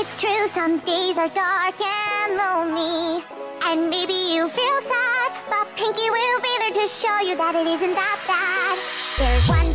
It's true, some days are dark and lonely. And maybe you feel sad, but Pinkie will be there to show you that it isn't that bad. There's one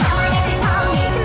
Everybody follow me.